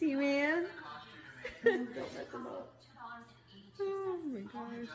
See, man. Don't let them up. Oh my gosh.